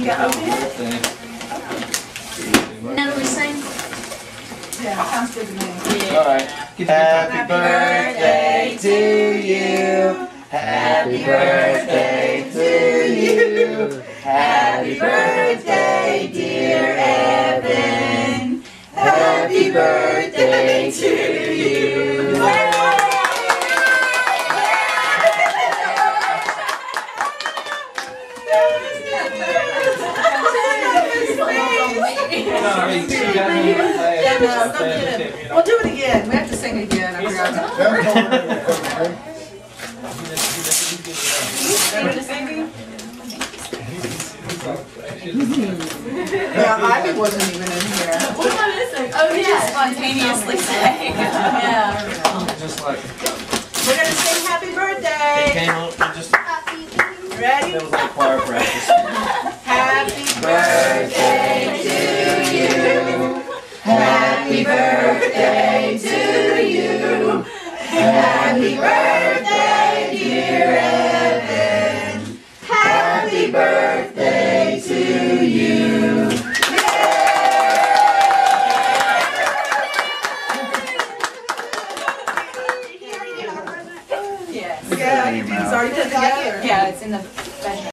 You got open it? Now we sing. Yeah, sounds good to me. All right. Happy birthday to you. Happy birthday to you. Happy birthday, dear Evan. Happy birthday to you. We'll do it again. We have to sing again. I forgot. Yeah, Ivy wasn't even in here. Oh, yeah. Spontaneously sing. Yeah. Just like We're gonna sing happy birthday. came on, just Happy. Ready? that was like choir practice. Birthday, dear Evan. Happy birthday to you. Yeah. It's already put together. Yeah, it's in the bedroom.